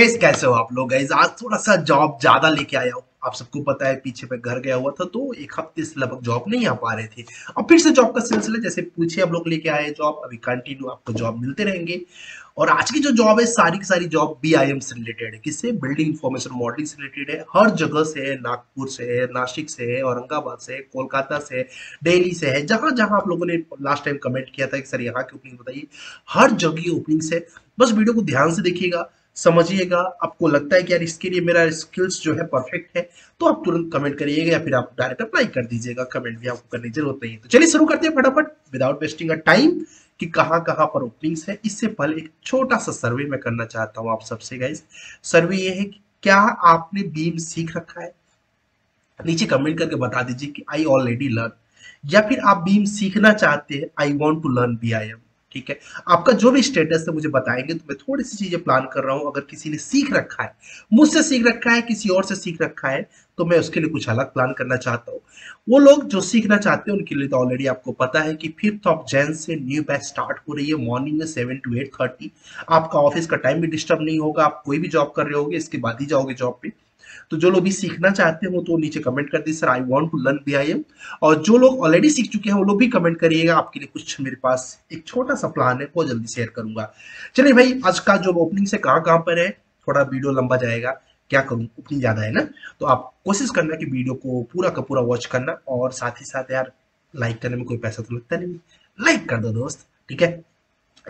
Guess कैसे हो आप लोग गाइज़ आज थोड़ा सा जॉब ज़्यादा लेके आया हूँ। आप सबको पता है, पीछे पे घर गया हुआ था तो एक हफ़्ते से लगभग जॉब नहीं आ पा रहे थे। अब फिर से जॉब का सिलसिला, जैसे पूछे आप लोग लेके आए जॉब अभी कंटिन्यू आपको जॉब मिलते रहेंगे। और आज की जो जॉब है, सारी की सारी जॉब बी आई एम से रिलेटेड है। किससे? बिल्डिंग इंफॉर्मेशन मॉडलिंग से रिलेटेड है। हर जगह से है, नागपुर से है, नासिक से है, औरंगाबाद से है, कोलकाता से है, दिल्ली से है जहाँ जहाँ आप लोगों ने लास्ट टाइम कमेंट किया था कि सर यहाँ की ओपनिंग बताइए। हर जगह ओपनिंग से बस वीडियो को ध्यान से देखिएगा। समझिएगा, आपको लगता है कि यार इसके लिए मेरा स्किल्स जो है परफेक्ट है तो आप तुरंत कमेंट करिएगा या फिर आप डायरेक्ट अप्लाई कर दीजिएगा। कमेंट भी आपको करने की ज़रूरत नहीं है। तो चलिए शुरू करते हैं फटाफट। विदाउट वेस्टिंग अ टाइम कि कहाँ कहाँ पर ओपनिंग्स है, इससे पहले एक छोटा सा सर्वे मैं करना चाहता हूँ आप सबसे गाइस सर्वे ये है कि क्या आपने बीम सीख रखा है? नीचे कमेंट करके बता दीजिए कि आई ऑलरेडी लर्न या फिर आप बीम सीखना चाहते हैं I want to learn B I M ठीक है? आपका जो भी स्टेटस है, मुझे बताएँगे तो मैं थोड़ी सी चीज़ें प्लान कर रहा हूँ। अगर किसी ने सीख रखा है, मुझसे सीख रखा है, किसी और से सीख रखा है तो मैं उसके लिए कुछ अलग प्लान करना चाहता हूँ। वो लोग जो सीखना चाहते हैं, उनके लिए तो ऑलरेडी आपको पता है कि फिफ्थ ऑफ़ जैन से न्यू बैच स्टार्ट हो रही है मॉर्निंग में सेवन टू एट थर्टी आपका ऑफ़िस का टाइम भी डिस्टर्ब नहीं होगा, आप कोई भी जॉब कर रहे होगे, इसके बाद ही जाओगे जॉब पे। तो जो लोग भी सीखना चाहते हैं तो नीचे कमेंट कर दीजिए sir I want to learn BIM और जो लोग ऑलरेडी सीख चुके हैं, वो लोग भी कमेंट करिएगा, आपके लिए कुछ मेरे पास एक छोटा सा प्लान है, वो जल्दी शेयर करूँगा। चलिए भाई, आज का जो ओपनिंग से कहाँ कहाँ पर है, थोड़ा वीडियो लंबा जाएगा। क्या करूँ ओपनिंग ज़्यादा है ना? तो आप कोशिश करना कि वीडियो को पूरा का पूरा वॉच करना, और साथ ही साथ यार लाइक करने में कोई पैसा तो लगता नहीं। लाइक कर दो दोस्त, ठीक है?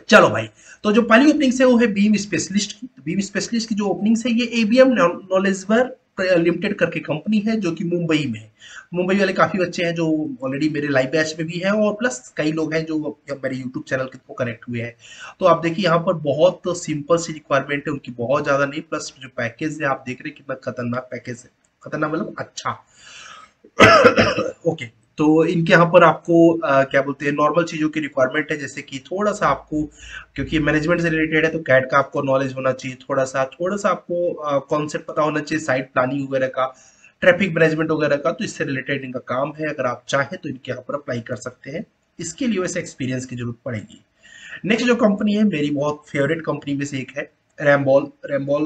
चलो भाई तो जो पहली ओपनिंग है वो है बीम स्पेशलिस्ट की तो बीम स्पेशलिस्ट की जो ओपनिंग है, ये एबीएम नॉलेजवर लिमिटेड करके कंपनी है, जो कि मुंबई में मुंबई वाले काफ़ी बच्चे हैं जो ऑलरेडी मेरे लाइव बैच में भी हैं, और प्लस कई लोग हैं जो मेरे यूट्यूब चैनल के थ्रू कनेक्ट हुए हैं। तो आप देखिए, यहाँ पर बहुत सिंपल सी रिक्वायरमेंट है, उनकी बहुत ज़्यादा नहीं प्लस जो पैकेज है, आप देख रहे हैं कितना खतरनाक पैकेज है। खतरनाक मतलब अच्छा। ओके तो इनके यहाँ पर आपको आ, क्या बोलते हैं नॉर्मल चीज़ों की रिक्वायरमेंट है जैसे कि थोड़ा सा आपको क्योंकि मैनेजमेंट से रिलेटेड है तो कैट का आपको नॉलेज होना चाहिए थोड़ा सा थोड़ा सा आपको कॉन्सेप्ट पता होना चाहिए साइट प्लानिंग वगैरह का ट्रैफ़िक मैनेजमेंट वगैरह का तो इससे रिलेटेड इनका काम है अगर आप चाहें तो इनके यहाँ पर अप्लाई कर सकते हैं। इसके लिए वैसे एक्सपीरियंस की ज़रूरत पड़ेगी। नेक्स्ट जो कंपनी है मेरी बहुत फेवरेट कंपनी में से एक है रैमबॉल रैमबॉल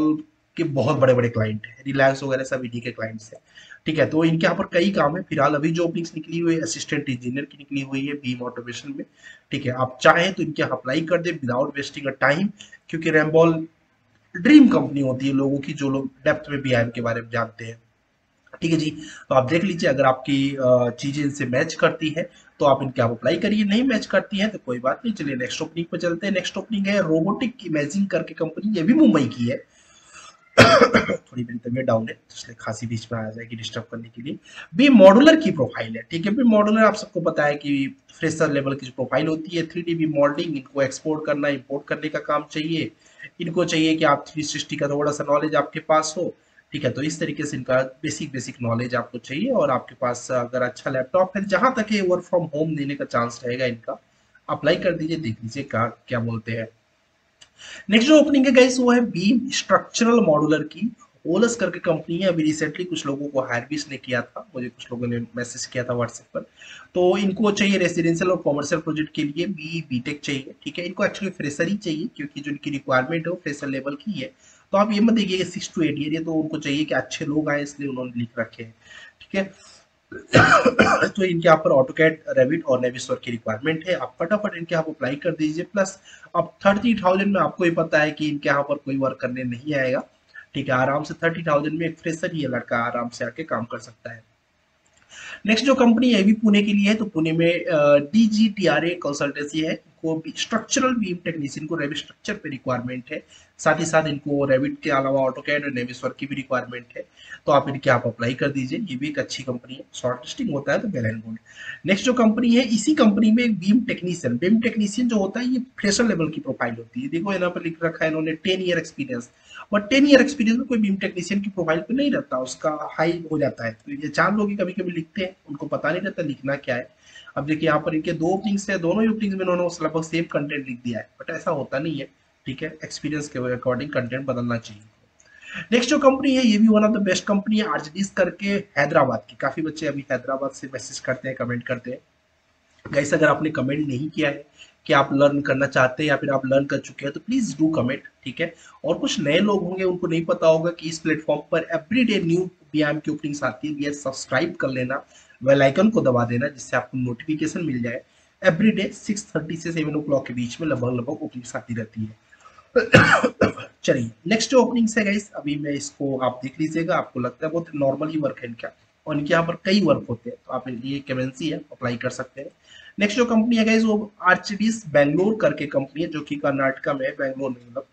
के बहुत बड़े बड़े क्लाइंट है रिलायंस वगैरह सब इन्हीं के क्लाइंट्स हैं। ठीक है तो इनके यहाँ पर कई काम है। फ़िलहाल अभी जो ओपनिंग्स निकली हुई है असिस्टेंट इंजीनियर की निकली हुई है बीम ऑटोमेशन में। ठीक है, आप चाहें तो इनके यहाँ अप्लाई कर दे विदाउट वेस्टिंग अ टाइम क्योंकि रैमबॉल ड्रीम कंपनी होती है लोगों की, जो लोग डेप्थ में बी के बारे में जानते हैं। ठीक है जी तो आप देख लीजिए, अगर आपकी चीज़ें इनसे मैच करती है तो आप इनके आप अप्लाई करिए। नहीं मैच करती है तो कोई बात नहीं, चलिए नेक्स्ट ओपनिंग पर चलते हैं। नेक्स्ट ओपनिंग है रोबोटिक इमेजिंग करके कंपनी ये भी मुंबई की है। थोड़ी मेरी तबियत डाउन है तो इसलिए खांसी बीच में आ जाएगी डिस्टर्ब करने के लिए। बी मॉडुलर की प्रोफ़ाइल है, ठीक है? बी मॉडुलर आप सबको पता है कि फ्रेशर लेवल की जो प्रोफ़ाइल होती है थ्री डी मॉडलिंग इनको एक्सपोर्ट करना इम्पोर्ट करने का काम चाहिए। इनको चाहिए कि आप थ्री सिक्सटी का थोड़ा सा नॉलेज आपके पास हो, ठीक है? तो इस तरीके से इनका बेसिक बेसिक नॉलेज आपको चाहिए और आपके पास अगर अच्छा लैपटॉप है, जहाँ तक वर्क फ्रॉम होम देने का चांस रहेगा इनका। अप्लाई कर दीजिए, देख लीजिए क्या बोलते हैं। नेक्स्ट जो ओपनिंग है गाइस वो है बीम स्ट्रक्चरल मॉडुलर की। ओलस करके कंपनी है। अभी रिसेंटली कुछ लोगों को हायर भी इसने किया था। मुझे कुछ लोगों ने मैसेज किया था व्हाट्सएप पर। तो इनको चाहिए रेसिडेंशियल और कॉमर्शियल प्रोजेक्ट के लिए बी बीटेक चाहिए, ठीक है? इनको एक्चुअली फ्रेशर ही चाहिए, क्योंकि जो इनकी रिक्वायरमेंट है वो फ्रेशर लेवल की है। तो आप ये मत देखिए सिक्स टू एट ईयर तो उनको चाहिए कि अच्छे लोग आए, इसलिए उन्होंने लिख रखे हैं, ठीक है? तो इनके यहाँ पर ऑटो कैट रेविट और नेविस्वर की रिक्वायरमेंट है। आप फटाफट इनके यहाँ अप्लाई कर दीजिए। प्लस अब थर्टी थाउज़ेंड में आपको ये पता है कि इनके यहाँ पर कोई वर्क करने नहीं आएगा। ठीक है, आराम से थर्टी थाउज़ेंड में एक फ्रेशर ही लड़का, आराम से आके काम कर सकता है। नेक्स्ट जो कंपनी है भी पुणे के लिए है। तो पुणे में D G T R A consultancy है। को स्ट्रक्चरल बीम टेक्नीशियन को रेविट स्ट्रक्चर पे रिक्वायरमेंट है। साथ ही साथ इनको रेविट के अलावा ऑटो कैड और वर्क की भी रिक्वायरमेंट है। तो आप इनके आप अप्लाई कर दीजिए। ये भी एक अच्छी कंपनी है। शॉर्ट लिस्टिंग होता है तो बेल एंड नेक्स्ट जो कंपनी है, इसी कंपनी में बीम टेक्नीशियन बीम टेक्नीशियन जो होता है, ये फ्रेशर लेवल की प्रोफ़ाइल होती है। देखो यहाँ पर लिख रखा है इन्होंने ten year experience but ten year experience में कोई बीम टेक्नीशियन की प्रोफ़ाइल पे नहीं रहता, उसका हाई हो जाता है। तो ये चार लोग ही कभी कभी लिखते हैं, उनको पता नहीं रहता लिखना क्या है। अब देखिए, यहाँ पर इनके दो ओपनिंग्स है, दोनों ओपनिंग्स में उन्होंने लगभग सेम कंटेंट लिख दिया है। बट ऐसा होता नहीं है, ठीक है? एक्सपीरियंस के अकॉर्डिंग कंटेंट बदलना चाहिए। नेक्स्ट जो कंपनी है, ये भी one of the best company है आरजीडीज करके हैदराबाद की। काफ़ी बच्चे अभी हैदराबाद से मैसेज करते हैं कमेंट करते हैं। गैस अगर आपने कमेंट नहीं किया है कि आप लर्न करना चाहते हैं या फिर आप लर्न कर चुके हैं तो प्लीज़ डू कमेंट ठीक है? और कुछ नए लोग होंगे, उनको नहीं पता होगा कि इस प्लेटफॉर्म पर एवरीडे न्यू बीएम की ओपनिंग्स आती है। सब्सक्राइब कर लेना वेल आइकन को दबा देना, जिससे आपको नोटिफिकेशन मिल जाए। एवरी डे सिक्स थर्टी से सेवन ओ के बीच में लगभग लगभग ओपनिंग्स आती रहती है। चलिए नेक्स्ट जो ओपनिंग्स है गाइस अभी मैं इसको आप देख लीजिएगा, आपको लगता है बहुत नॉर्मल ही वर्क है इनका। और इनके यहाँ पर कई वर्क होते हैं तो आप ये कैमेंसी है अप्लाई कर सकते हैं। नेक्स्ट जो कंपनी है वो आर्चडीज बैंगलोर करके कंपनी है, जो कि कर्नाटका में बैंगलोर में मतलब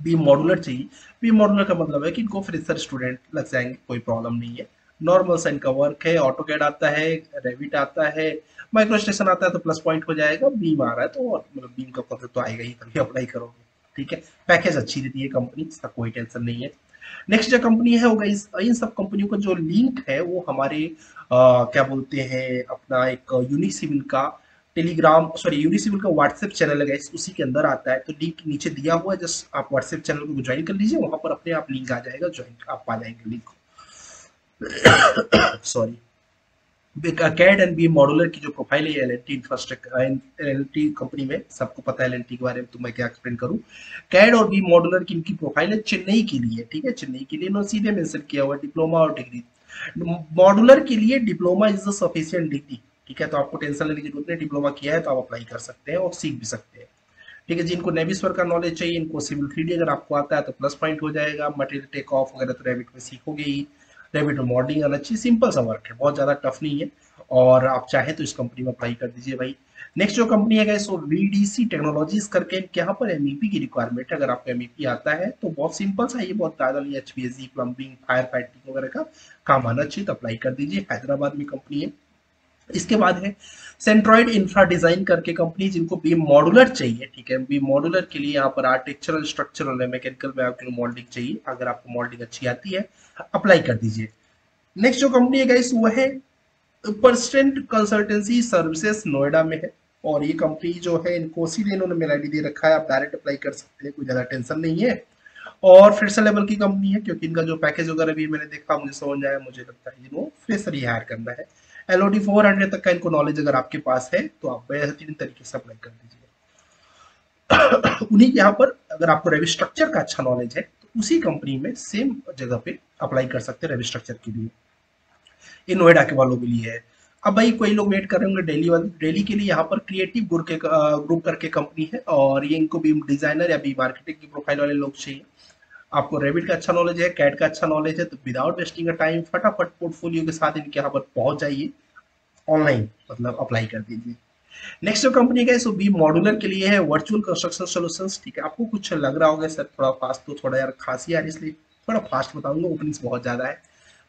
बी मॉडुलर चाहिए। बी मॉडुलर का मतलब है कि इनको फ्रेशर स्टूडेंट लग जाएँगे, कोई प्रॉब्लम नहीं है। नॉर्मल सा इनका वर्क है ऑटो कैड आता है रेविट आता है माइक्रो स्टेशन आता है तो प्लस पॉइंट हो जाएगा बीम आ रहा है तो मतलब बीम का तो आएगा ही, तभी अप्लाई करोगे। ठीक है? पैकेज अच्छी रहती है कंपनी इसका कोई टेंशन नहीं है। नेक्स्ट जो कंपनी है होगा इस इन सब कंपनियों का जो लिंक है वो हमारे आ, क्या बोलते हैं अपना एक यूनिसिविल का टेलीग्राम सॉरी यूनिसिविल का व्हाट्सएप चैनल है उसी के अंदर आता है। तो लिंक नीचे दिया हुआ है जस्ट आप व्हाट्सएप चैनल को ज्वाइन कर लीजिए वहाँ पर अपने आप लिंक आ जाएगा ज्वाइन आप पा जाएँगे link sorry CAD and B modular की जो प्रोफ़ाइल है L N T infrastructure L T company में, सबको पता है एल के बारे में तो मैं क्या एक्सप्लेन करूँ? कैड और बी मॉडुलर की इनकी प्रोफ़ाइल है चेन्नई के लिए, ठीक है? चेन्नई के लिए, इन्होंने सीधे मेंशन किया हुआ डिप्लोमा और डिग्री। मॉडुलर के लिए diploma is the sufficient degree ठीक है? तो आपको टेंशन लेने की ज़रूरत नहीं, डिप्लोमा किया है तो आप अप्लाई कर सकते हैं और सीख भी सकते हैं। ठीक है जिनको नेविस्वर का नॉलेज चाहिए, इनको सिविल थ्री अगर आपको आता है तो प्लस पॉइंट हो जाएगा मटेरियल टेक ऑफ़ वगैरह तो रेबिट में सीखोगे ही। रेबिट में मॉडलिंग आना चाहिए सिंपल सा वर्क है, बहुत ज़्यादा टफ नहीं है। और आप चाहे तो इस कंपनी में अप्लाई कर दीजिए भाई। नेक्स्ट जो कंपनी है सो वीडीसी टेक्नोलॉजीज़ करके यहाँ पर एमईपी e की रिक्वायरमेंट है। अगर आपको एमईपी e आता है तो बहुत सिंपल सा ये बहुत ज़्यादा नहीं एच प्लम्बिंग फायर फाइटिंग वगैरह का काम आना चाहिए तो अप्लाई कर दीजिए। हैदराबाद में कंपनी है। इसके बाद है सेंट्रॉइड इंफ्रा डिज़ाइन करके कंपनी जिनको बी मॉडुलर चाहिए, ठीक है। बी मॉडुलर के लिए यहाँ पर आर्टिक्चरल स्ट्रक्चरल मैकेनिकल में आपको मॉडलिंग चाहिए। अगर आपको मॉडलिंग अच्छी आती है अप्लाई कर दीजिए। नेक्स्ट जो कंपनी है गाइस वो है परसेंट कंसल्टेंसी सर्विसेज़ नोएडा में है। और ये कंपनी जो है, इनको सीधे इन्होंने मेरा आईडी दे रखा है। आप डायरेक्ट अप्लाई कर सकते हैं, कोई ज़्यादा टेंशन नहीं है। और फ्रेशर लेवल की कंपनी है, क्योंकि इनका जो पैकेज वगैरह भी मैंने देखा, मुझे समझ आया, मुझे लगता है इनको फ्रेशर ही हायर करना है। L O D four hundred तक का इनको नॉलेज अगर आपके पास है तो आप बेहतरीन तरीके से अप्लाई कर दीजिए। उन्हीं के यहाँ पर अगर आपको रेवी स्ट्रक्चर का अच्छा नॉलेज है उसी कंपनी में सेम जगह पे अप्लाई कर सकते हैं रेवी स्ट्रक्चर के लिए। ये नोएडा के वालों के लिए है। अब भाई कोई लोग वेट कर रहे होंगे डेली वाले डेली के लिए यहाँ पर क्रिएटिव ग्रुप के ग्रुप करके कंपनी है और ये इनको भी डिज़ाइनर या भी मार्केटिंग की प्रोफ़ाइल वाले लोग चाहिए। आपको रेबिट का अच्छा नॉलेज है कैट का अच्छा नॉलेज है तो विदाउट वेस्टिंग टाइम फटाफट पोर्टफोलियो के साथ इनके यहाँ पर पहुँच जाइए। ऑनलाइन मतलब अप्लाई कर दीजिए। नेक्स्ट जो कंपनी का सो बी मॉड्यूलर के लिए है वर्चुअल कंस्ट्रक्शन सोल्यूशंस ठीक है? आपको कुछ लग रहा होगा सर, थोड़ा फास्ट तो थोड़ा यार खासी यार, इसलिए थोड़ा फास्ट बताऊँगा ओपनिंग्स बहुत ज़्यादा है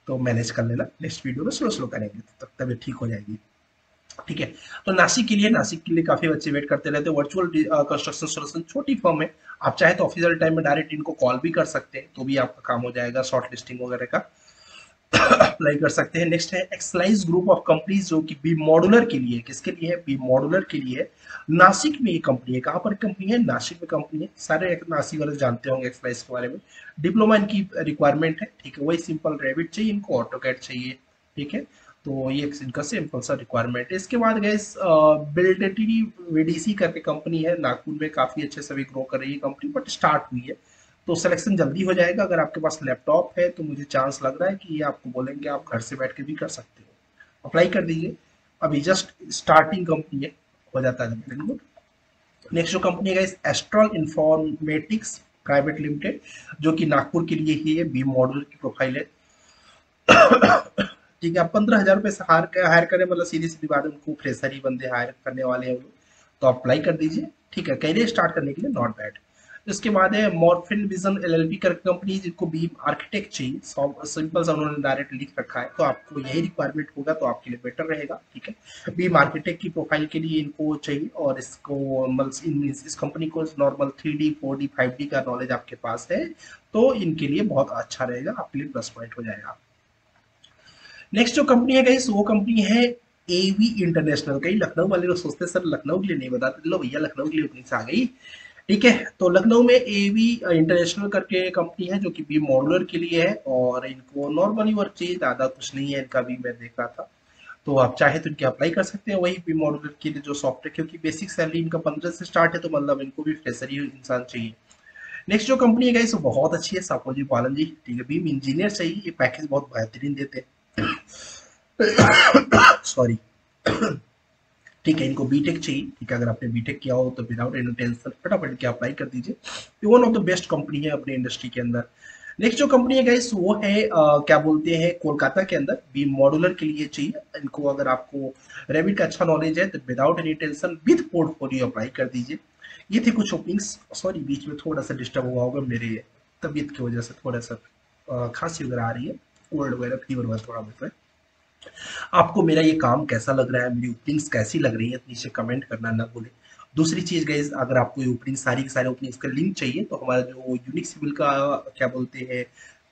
तो मैनेज कर लेना। नेक्स्ट वीडियो में स्लो स्लो करेंगे, तब तक तबीयत ठीक हो जाएगी। ठीक है? तो नासिक के लिए, नासिक के लिए काफ़ी बच्चे वेट करते रहते हैं। वर्चुअल कंस्ट्रक्शन सोल्यूशन छोटी फॉर्म है आप चाहे तो ऑफिशियल टाइम में डायरेक्ट इनको कॉल भी कर सकते हैं तो भी आपका काम हो जाएगा शॉर्ट लिस्टिंग वगैरह का। अप्लाई कर सकते हैं। नेक्स्ट है एक्सलाइज ग्रुप ऑफ़ कंपनीज़ जो कि बी मॉडुलर के लिए किसके लिए है? बी मॉडुलर के लिए नासिक में ये कंपनी है। कहाँ पर कंपनी है? नासिक में कंपनी है। सारे नासिक वाले जानते होंगे एक्सलाइज के बारे में। डिप्लोमा इनकी रिक्वायरमेंट है। ठीक है, वही सिंपल रेबिट चाहिए, इनको ऑटो चाहिए। ठीक है तो ये इनका सिंपल सा रिक्वायरमेंट है। इसके बाद गए बिल्डेटी वीडीसी करके कंपनी है। नागपुर में काफ़ी अच्छे से भी ग्रो कर रही है कंपनी बट स्टार्ट हुई है। तो सिलेक्शन जल्दी हो जाएगा। अगर आपके पास लैपटॉप है तो मुझे चांस लग रहा है कि ये आपको बोलेंगे, आप घर से बैठ के भी कर सकते हो। अप्लाई कर दीजिए। अभी जस्ट स्टार्टिंग कंपनी है, हो जाता है गुड नेक्स्ट जो कंपनी है एस्ट्रॉल इंफॉर्मेटिक्स प्राइवेट लिमिटेड जो कि नागपुर के लिए ही है बी मॉडल की प्रोफ़ाइल है। ठीक है, आप पंद्रह हज़ार रुपये हायर हायर करें मतलब सीधी सीधी बात उनको फ्रेशर ही बंदे हायर करने वाले हैं तो अप्लाई कर दीजिए। ठीक है कैरियर स्टार्ट करने के लिए नॉट बैड इसके बाद है मॉर्फिन विजन एलएलपी कर कंपनी जिनको भी आर्किटेक्ट चाहिए सिंपल सा उन्होंने डायरेक्ट लिख रखा है। तो आपको यही रिक्वायरमेंट होगा तो आपके लिए बेटर रहेगा, ठीक है? बी आर्किटेक्ट की प्रोफ़ाइल के लिए इनको चाहिए और इसको इस कंपनी को normal three D four D five D का नॉलेज आपके पास है तो इनके लिए बहुत अच्छा रहेगा, आपके लिए प्लस पॉइंट हो जाएगा। नेक्स्ट जो कंपनी है गई वो कंपनी है एवी इंटरनेशनल कई लखनऊ वाले लोग सोचते सर, लखनऊ के लिए नहीं बताते लो भैया, लखनऊ के लिए ओपनिंग आ गई। ठीक है तो लखनऊ में एवी इंटरनेशनल करके कंपनी है जो कि बी मॉडुलर के लिए है और इनको नॉर्मली वर्क चाहिए, ज़्यादा कुछ नहीं है इनका भी मैं देख रहा था। तो आप चाहे तो इनके अप्लाई कर सकते हैं, वही बी मॉडल के लिए जो सॉफ्टवेयर क्योंकि बेसिक सैलरी इनका पंद्रह से स्टार्ट है तो मतलब इनको भी फ्रेशर ही इंसान चाहिए। नेक्स्ट जो कंपनी है वो बहुत अच्छी है सापोजी पालन जी। ठीक है बीम इंजीनियर चाहिए, ये पैकेज बहुत बेहतरीन देते हैं। सॉरी ठीक है इनको बीटेक चाहिए ठीक है अगर आपने बीटेक किया हो तो विदाउट एनी टेंशन फटाफट के अप्लाई कर दीजिए। ये one of the best company है अपने इंडस्ट्री के अंदर। नेक्स्ट जो कंपनी है गाइस वो है आ, क्या बोलते हैं कोलकाता के अंदर। बी मॉडुलर के लिए चाहिए। इनको अगर आपको रेविट का अच्छा नॉलेज है तो without any tension with portfolio apply कर दीजिए। ये थे कुछ ओपनिंग्स सॉरी बीच में थोड़ा सा डिस्टर्ब हुआ होगा मेरे तबीयत की वजह से थोड़ा सा खांसी वगैरह आ रही है। कोल्ड वगैरह फीवर वगैरह थोड़ा बहुत है आपको मेरा ये काम कैसा लग रहा है? मेरी ओपनिंग्स कैसी लग रही है? नीचे कमेंट करना ना भूलें। दूसरी चीज़ गई अगर आपको ये ओपनिंग सारी की सारी ओपनिंग्स का लिंक चाहिए तो हमारा जो यूनिक सिविल का, क्या बोलते हैं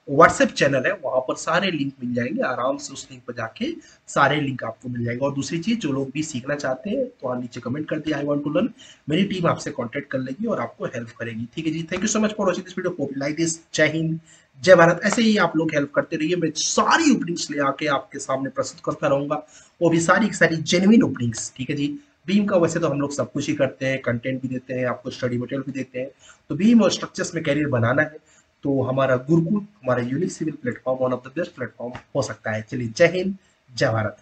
व्हाट्सएप चैनल है, वहाँ पर सारे लिंक मिल जाएँगे। आराम से उस लिंक पर जाके सारे लिंक आपको मिल जाएँगे। और दूसरी चीज़, जो लोग भी सीखना चाहते हैं तो आप नीचे कमेंट कर दिए आई वांट टू लर्न मेरी टीम आपसे कॉन्टेक्ट कर लेगी और आपको हेल्प करेगी। ठीक है जी? Thank you so much for watching this video like this जय हिंद जय भारत ऐसे ही आप लोग हेल्प करते रहिए। मैं सारी ओपनिंग्स ले आके आपके सामने प्रस्तुत करता रहूँगा। वो भी सारी की सारी जेन्युइन ओपनिंग्स ठीक है जी? बीम का वैसे तो हम लोग सब कुछ ही करते हैं। कंटेंट भी देते हैं, आपको स्टडी मटेरियल भी देते हैं। तो बीम और स्ट्रक्चर्स में कैरियर बनाना है। तो हमारा गुरुकुल, हमारा unique civil platform one of the best platform हो सकता है। चलिए, जय हिंद, जय भारत।